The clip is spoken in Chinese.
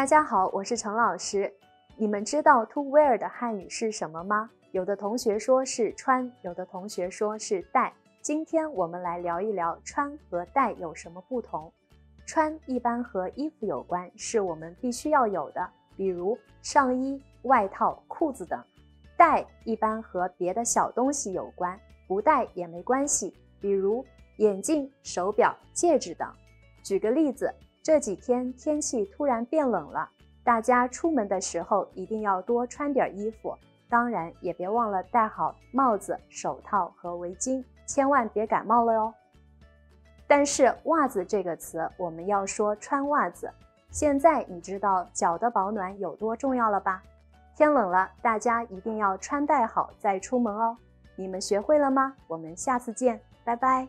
大家好，我是陈老师。你们知道 to wear 的汉语是什么吗？有的同学说是穿，有的同学说是戴。今天我们来聊一聊穿和戴有什么不同。穿一般和衣服有关，是我们必须要有的，比如上衣、外套、裤子等。戴一般和别的小东西有关，不戴也没关系，比如眼镜、手表、戒指等。举个例子。这几天天气突然变冷了，大家出门的时候一定要多穿点衣服，当然也别忘了戴好帽子、手套和围巾，千万别感冒了哟。但是袜子这个词，我们要说穿袜子。现在你知道脚的保暖有多重要了吧？天冷了，大家一定要穿戴好再出门哦。你们学会了吗？我们下次见，拜拜。